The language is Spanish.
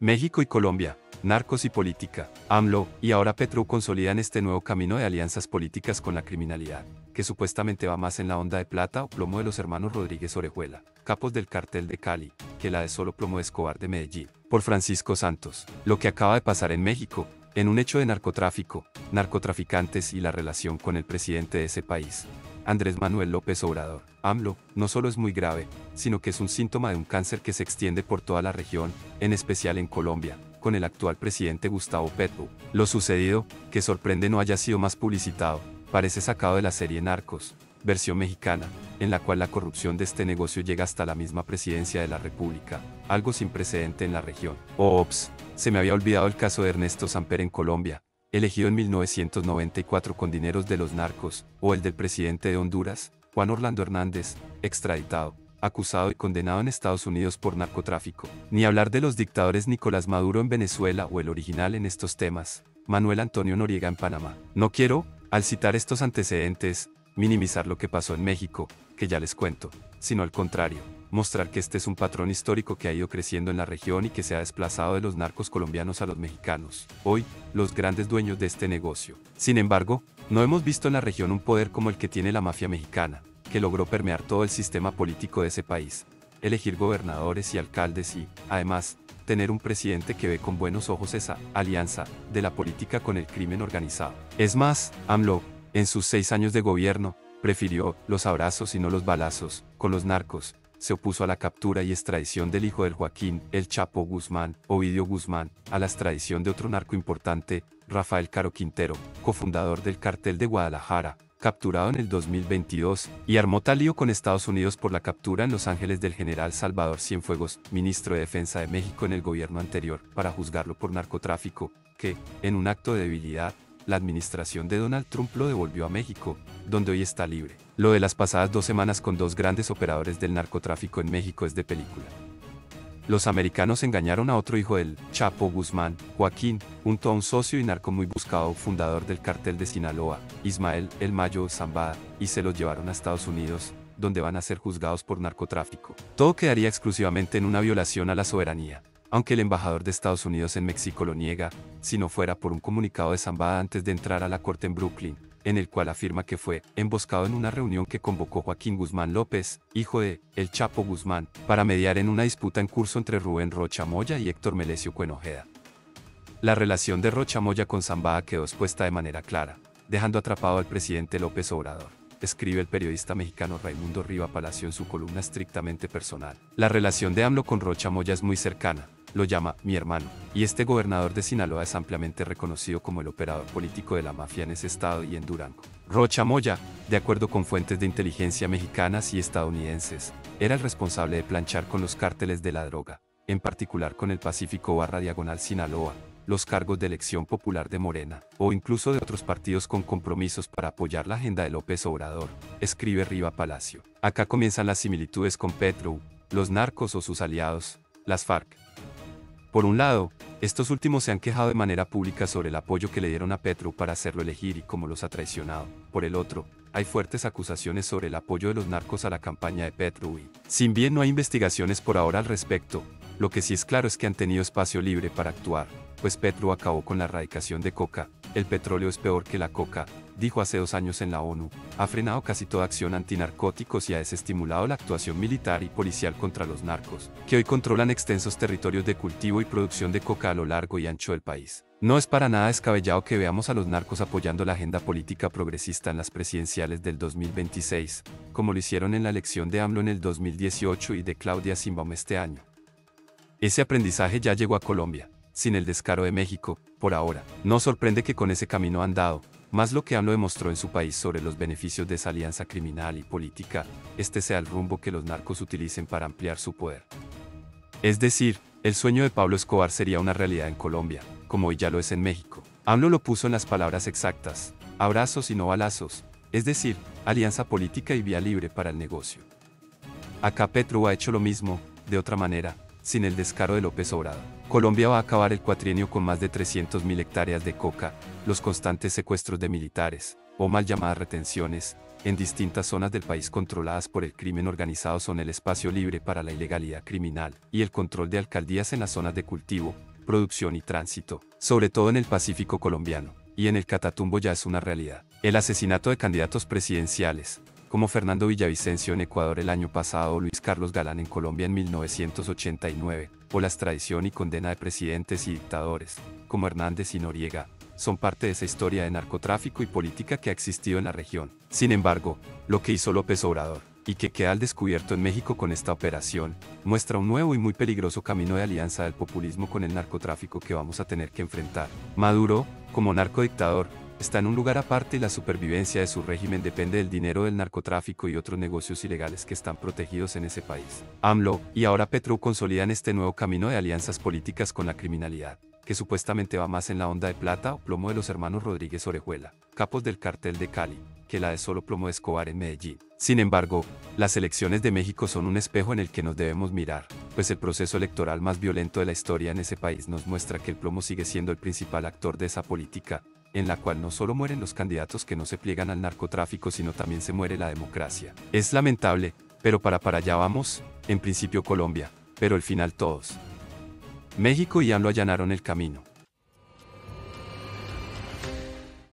México y Colombia, narcos y política, AMLO y ahora Petro consolidan este nuevo camino de alianzas políticas con la criminalidad, que supuestamente va más en la onda de plata o plomo de los hermanos Rodríguez Orejuela, capos del cartel de Cali, que la de solo plomo de Escobar de Medellín, por Francisco Santos. Lo que acaba de pasar en México, en un hecho de narcotráfico, narcotraficantes y la relación con el presidente de ese país, Andrés Manuel López Obrador, AMLO, no solo es muy grave, sino que es un síntoma de un cáncer que se extiende por toda la región, en especial en Colombia, con el actual presidente Gustavo Petro. Lo sucedido, que sorprende no haya sido más publicitado, parece sacado de la serie Narcos, versión mexicana, en la cual la corrupción de este negocio llega hasta la misma presidencia de la República, algo sin precedente en la región. Ops, se me había olvidado el caso de Ernesto Samper en Colombia, elegido en 1994 con dineros de los narcos, o el del presidente de Honduras, Juan Orlando Hernández, extraditado, acusado y condenado en Estados Unidos por narcotráfico. Ni hablar de los dictadores Nicolás Maduro en Venezuela o el original en estos temas, Manuel Antonio Noriega en Panamá. No quiero, al citar estos antecedentes, minimizar lo que pasó en México, que ya les cuento, sino al contrario, mostrar que este es un patrón histórico que ha ido creciendo en la región y que se ha desplazado de los narcos colombianos a los mexicanos, hoy, los grandes dueños de este negocio. Sin embargo, no hemos visto en la región un poder como el que tiene la mafia mexicana, que logró permear todo el sistema político de ese país, elegir gobernadores y alcaldes y, además, tener un presidente que ve con buenos ojos esa alianza de la política con el crimen organizado. Es más, AMLO, en sus seis años de gobierno, prefirió los abrazos y no los balazos, con los narcos, se opuso a la captura y extradición del hijo del Joaquín, el Chapo Guzmán, Ovidio Guzmán, a la extradición de otro narco importante, Rafael Caro Quintero, cofundador del cartel de Guadalajara, capturado en el 2022, y armó tal lío con Estados Unidos por la captura en Los Ángeles del general Salvador Cienfuegos, ministro de Defensa de México en el gobierno anterior, para juzgarlo por narcotráfico, que, en un acto de debilidad, la administración de Donald Trump lo devolvió a México, donde hoy está libre. Lo de las pasadas dos semanas con dos grandes operadores del narcotráfico en México es de película. Los americanos engañaron a otro hijo del Chapo Guzmán, Joaquín, junto a un socio y narco muy buscado fundador del cartel de Sinaloa, Ismael El Mayo Zambada, y se los llevaron a Estados Unidos, donde van a ser juzgados por narcotráfico. Todo quedaría exclusivamente en una violación a la soberanía aunque el embajador de Estados Unidos en México lo niega, si no fuera por un comunicado de Zambada antes de entrar a la corte en Brooklyn, en el cual afirma que fue emboscado en una reunión que convocó Joaquín Guzmán López, hijo de El Chapo Guzmán, para mediar en una disputa en curso entre Rubén Rocha Moya y Héctor Melesio Cuenojeda. La relación de Rocha Moya con Zambada quedó expuesta de manera clara, dejando atrapado al presidente López Obrador escribe el periodista mexicano Raimundo Riva Palacio en su columna estrictamente personal. La relación de AMLO con Rocha Moya es muy cercana, lo llama mi hermano, y este gobernador de Sinaloa es ampliamente reconocido como el operador político de la mafia en ese estado y en Durango. Rocha Moya, de acuerdo con fuentes de inteligencia mexicanas y estadounidenses, era el responsable de planchar con los cárteles de la droga, en particular con el Pacífico barra diagonal Sinaloa, los cargos de elección popular de Morena, o incluso de otros partidos con compromisos para apoyar la agenda de López Obrador, escribe Riva Palacio. Acá comienzan las similitudes con Petro, los narcos o sus aliados, las FARC. Por un lado, estos últimos se han quejado de manera pública sobre el apoyo que le dieron a Petro para hacerlo elegir y cómo los ha traicionado. Por el otro, hay fuertes acusaciones sobre el apoyo de los narcos a la campaña de Petro y, sin bien no hay investigaciones por ahora al respecto, lo que sí es claro es que han tenido espacio libre para actuar, pues Petro acabó con la erradicación de coca, el petróleo es peor que la coca, dijo hace dos años en la ONU, ha frenado casi toda acción antinarcóticos y ha desestimulado la actuación militar y policial contra los narcos, que hoy controlan extensos territorios de cultivo y producción de coca a lo largo y ancho del país. No es para nada descabellado que veamos a los narcos apoyando la agenda política progresista en las presidenciales del 2026, como lo hicieron en la elección de AMLO en el 2018 y de Claudia Simbaum este año. Ese aprendizaje ya llegó a Colombia sin el descaro de México, por ahora. No sorprende que con ese camino andado, más lo que AMLO demostró en su país sobre los beneficios de esa alianza criminal y política, este sea el rumbo que los narcos utilicen para ampliar su poder. Es decir, el sueño de Pablo Escobar sería una realidad en Colombia, como hoy ya lo es en México. AMLO lo puso en las palabras exactas, abrazos y no balazos, es decir, alianza política y vía libre para el negocio. Acá Petro ha hecho lo mismo, de otra manera, sin el descaro de López Obrador. Colombia va a acabar el cuatrienio con más de 300.000 hectáreas de coca, los constantes secuestros de militares, o mal llamadas retenciones, en distintas zonas del país controladas por el crimen organizado son el espacio libre para la ilegalidad criminal, y el control de alcaldías en las zonas de cultivo, producción y tránsito, sobre todo en el Pacífico colombiano, y en el Catatumbo ya es una realidad. El asesinato de candidatos presidenciales, como Fernando Villavicencio en Ecuador el año pasado Luis Carlos Galán en Colombia en 1989, o la extradición y condena de presidentes y dictadores, como Hernández y Noriega, son parte de esa historia de narcotráfico y política que ha existido en la región. Sin embargo, lo que hizo López Obrador, y que queda al descubierto en México con esta operación, muestra un nuevo y muy peligroso camino de alianza del populismo con el narcotráfico que vamos a tener que enfrentar. Maduro, como narcodictador, está en un lugar aparte y la supervivencia de su régimen depende del dinero del narcotráfico y otros negocios ilegales que están protegidos en ese país. AMLO y ahora Petro consolidan este nuevo camino de alianzas políticas con la criminalidad que supuestamente va más en la onda de plata o plomo de los hermanos Rodríguez Orejuela, capos del cartel de Cali, que la de solo plomo de Escobar en Medellín. Sin embargo, las elecciones de México son un espejo en el que nos debemos mirar, pues el proceso electoral más violento de la historia en ese país nos muestra que el plomo sigue siendo el principal actor de esa política, en la cual no solo mueren los candidatos que no se pliegan al narcotráfico, sino también se muere la democracia. Es lamentable, pero para para allá vamos, en principio Colombia, pero al final todos. México y AMLO allanaron el camino.